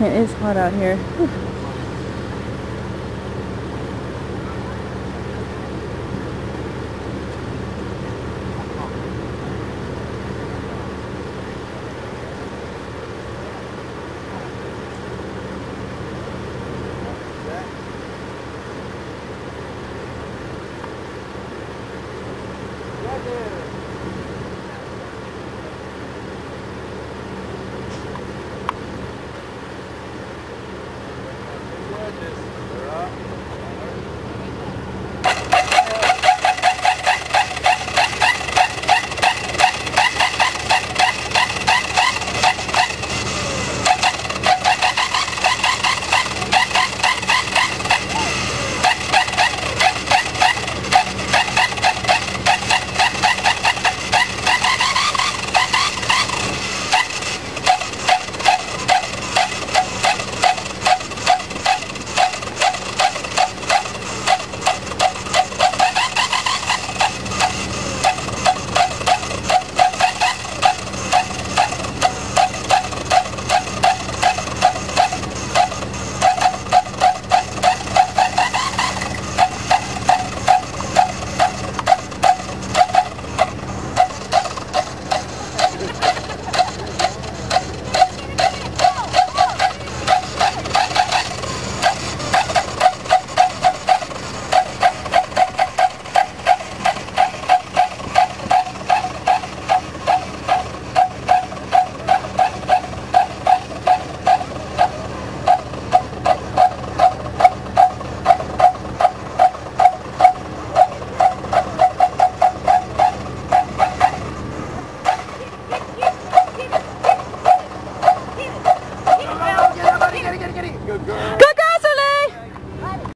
It is hot out here. Whew.